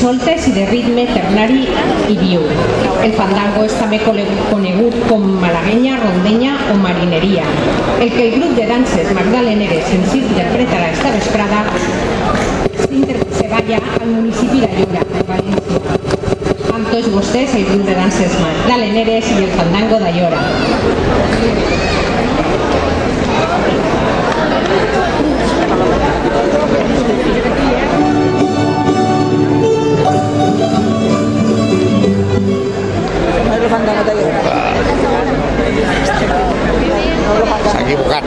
soltes i de ritme ternari i viu. El fandango és també conegut com malaguenya, rondenya o marineria. El que el grup de danses magdaleneres ens interpretarà esta vesprada se vaya al municipi de Llora, de València. Tots vostès, el grup de danses magdaleneres i el fandango de Llora. Saking bukan.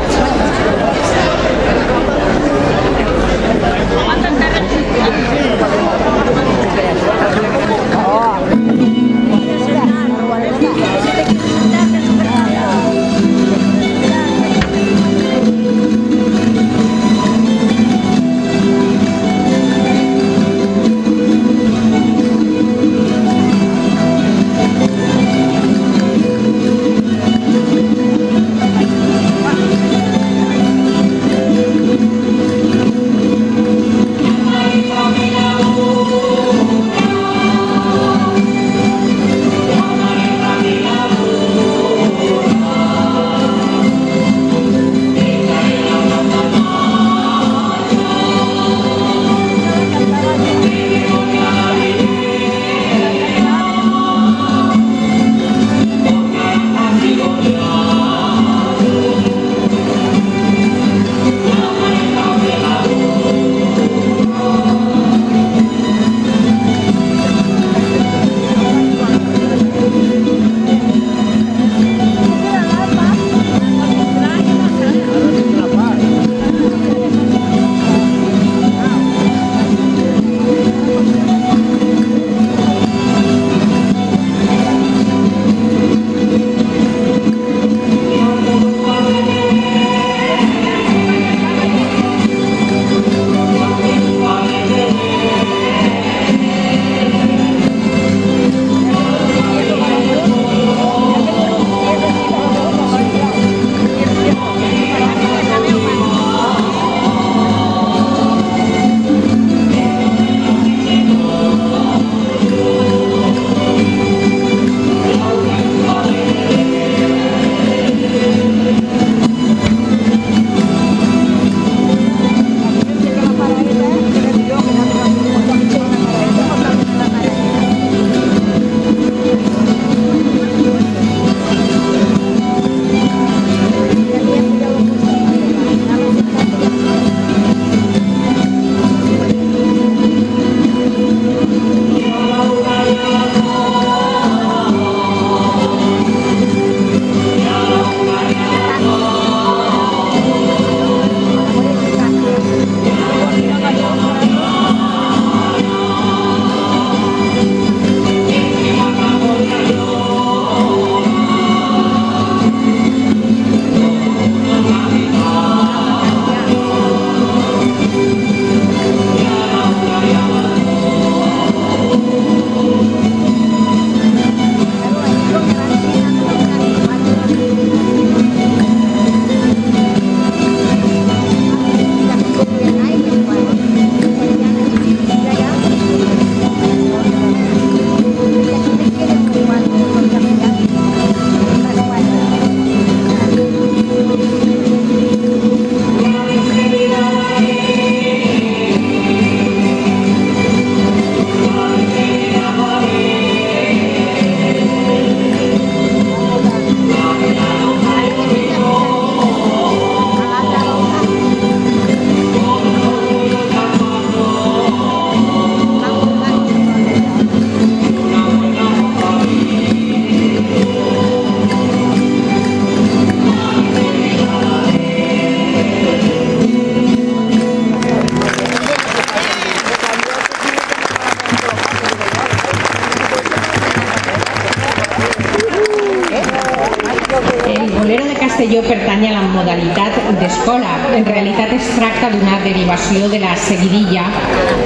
Castelló pertany a la modalitat d'escola. En realitat es tracta d'una derivació de la seguidilla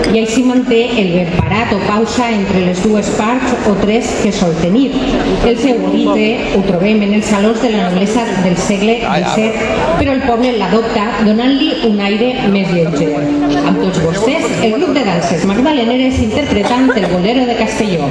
i així manté el ben parat o pausa entre les dues parts o tres que sol tenir. El seu origen ho trobem en els salons de la noblesa del segle XVII, però el poble l'adopta donant-li un aire més lleuger. Amb tots vostès, el grup de danses magdaleneres interpretant el bolero de Castelló.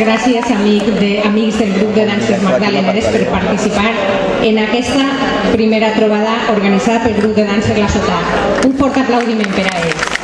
Gràcies amic de, amics del grup de danses Magdaleneres per participar en aquesta primera trobada organitzada pel grup de danses La Sota. Un fort aplaudiment per a ells.